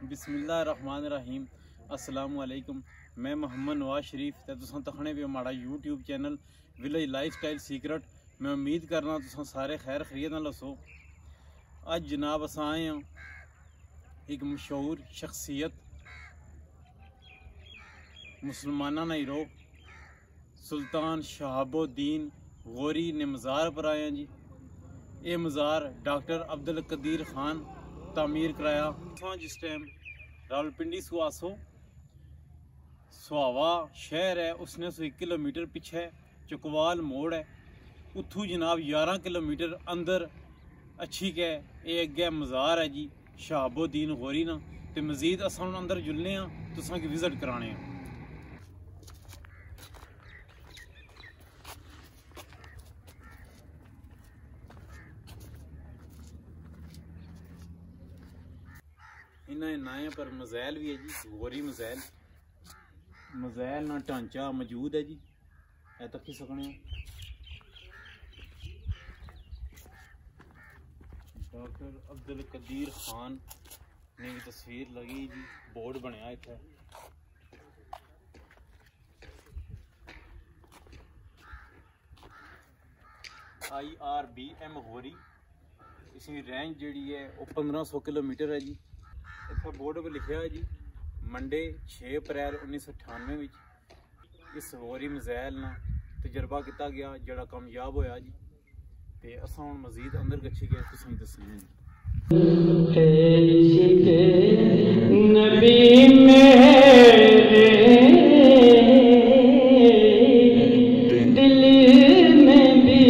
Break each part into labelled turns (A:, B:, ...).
A: بسم اللہ الرحمن الرحیم۔ السلام علیکم۔ میں محمد نواز شریف تے تساں تکھنے پہ ہمارا YouTube channel village lifestyle secret. میں امید کرنا تساں سارے خیر خیریت نال ہسو اج جناب اساں آئے ہاں ایک مشہور شخصیت مسلمانہ نا ہیرو سلطان شہاب الدین غوری نے مزار پر آئے ہیں جی۔ یہ مزار ڈاکٹر عبد القدیر خان۔ تعمیر کرایا۔ ہاں، جس ٹائم راولپنڈی پنڈی آسو سواوا شہر ہے، اس نے سو ایک کلو میٹر پیچھے چکوال موڑ ہے۔ اتھو جناب یارہ کلو میٹر اندر اچھی ہے یہ اگے مزار ہے جی شہاب الدین غوری نا۔ تے مزید اساں اندر جلنے ہاں تساں کی وزٹ کرانے ہیں انہیں نائیں پر مزیل بھی ہے جی غوری مزیل۔ مزیل نہ ٹانچہ موجود ہے جی۔ اے تک ہی سکنے ڈاکٹر عبد القدیر خان نے بھی تصویر لگی جی بورڈ بنیا اتنے I R B M Ghauri اس کی رینج جیڑی ہے وہ پندرہ سو کلو میٹر ہے جی۔ اتنا بورڈ پہ لکھا ہے جی منڈے 6 اپریل 1998 وچ اس غوری مزیل نا تجربہ کیتا گیا جڑا کامیاب ہویا جی تے اساں ہن مزید اندر گچھی گئے تساں دسنے ہیں
B: عشق نبی میرے دل میں بھی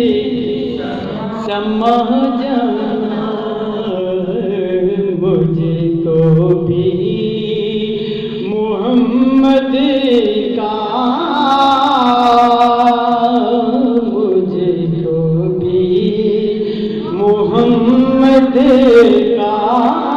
B: محمد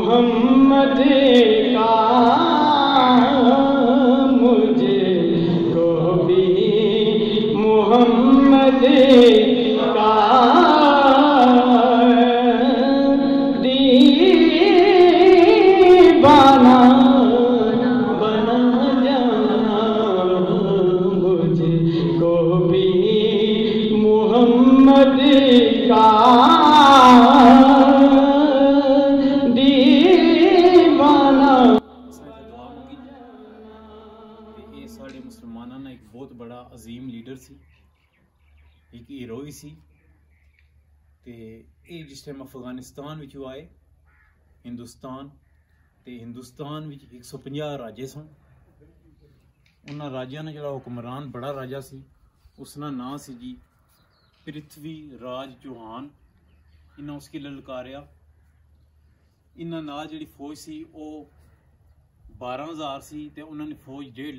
B: محمد کا مجھے کو بھی محمد
A: ساڈے مسلماناں دا ایک بہت بڑا عظیم لیڈر سی ایک ہیروئی سی تے اے جس ٹائم افغانستان وچوں آئے ہندوستان تے ہندوستان وچ 150 راجے سن انہاں راجیاں نے جڑا حکمران بڑا راجا سی اس دا نام سی جی پرتھوی راج چوہان انہاں اس کی للکاریا انہاں نال جڑی فوج سی او بارہ ہزار سی تے انہوں نے فوج ڈیڑھ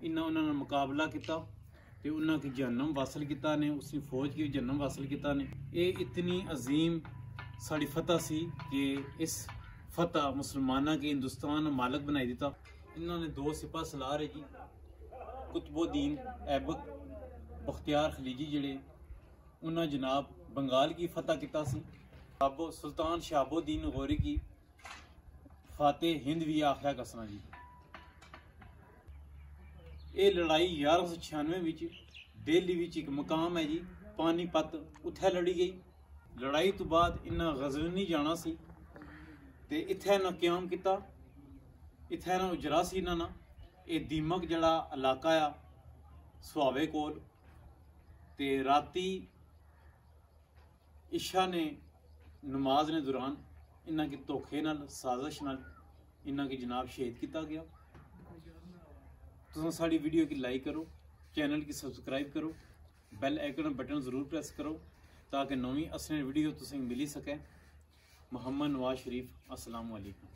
A: لکھ انہاں انہوں نے مقابلہ کیتا تے انہاں کی جہنم واصل کیتا نے، اس نے فوج کی جہنم واصل کیتا نے۔ اے اتنی عظیم ساڑی فتح سی کہ اس فتح مسلمانہ کے ہندوستان مالک بنائی دیتا۔ انہوں نے دو سپاہ سلار ہے جی قطب الدین ایبک، بختیار خلیجی جڑے، انہاں جناب بنگال کی فتح کیتا سی۔ سلطان شہاب الدین غوری کی، فاتح ہند بھی آخیا کسنا جی۔ ਇਹ ਲੜਾਈ 1196 ਵਿੱਚ ਦਿੱਲੀ ਵਿੱਚ ਇੱਕ ਮਕਾਮ ਹੈ ਜੀ, ਪਾਨੀਪਤ, ਉੱਥੇ ਲੜੀ ਗਈ। ਲੜਾਈ ਤੋਂ ਬਾਅਦ ਇਹਨਾਂ ਨਹੀਂ ਜਾਣਾ ਸੀ ਤੇ ਇੱਥੇ ਨਾ ਕਿਆਮ ਕੀਤਾ, ਇੱਥੇ ਇਹਨਾਂ ਨੂੰ ਉਜਰਾ ਸੀ ਇਹਨਾਂ ਨਾ ਇਹ ਦੀਮਕ ਜਿਹੜਾ ਇਲਾਕਾ ਆ, ਸੁਹਾਵੇ ਕੋਲ ਤੇ ਰਾਤੀ ਇਸ਼ਾ ਨੇ ਨਮਾਜ਼ ਨੇ ਦੌਰਾਨ ਇਹਨਾਂ ਕੇ ਧੋਖੇ ਨਾਲ, ਸਾਜ਼ਿਸ਼ ਨਾਲ ਇਹਨਾਂ ਕੇ ਜਨਾਬ ਸ਼ਹੀਦ ਕੀਤਾ ਗਿਆ। تو ساری ویڈیو کی لائک کرو، چینل کی سبسکرائب کرو، بیل آئکن بٹن ضرور پریس کرو تاکہ نومی اصل ویڈیو تسیں ملی سکے محمد نواز شریف، السلام علیکم۔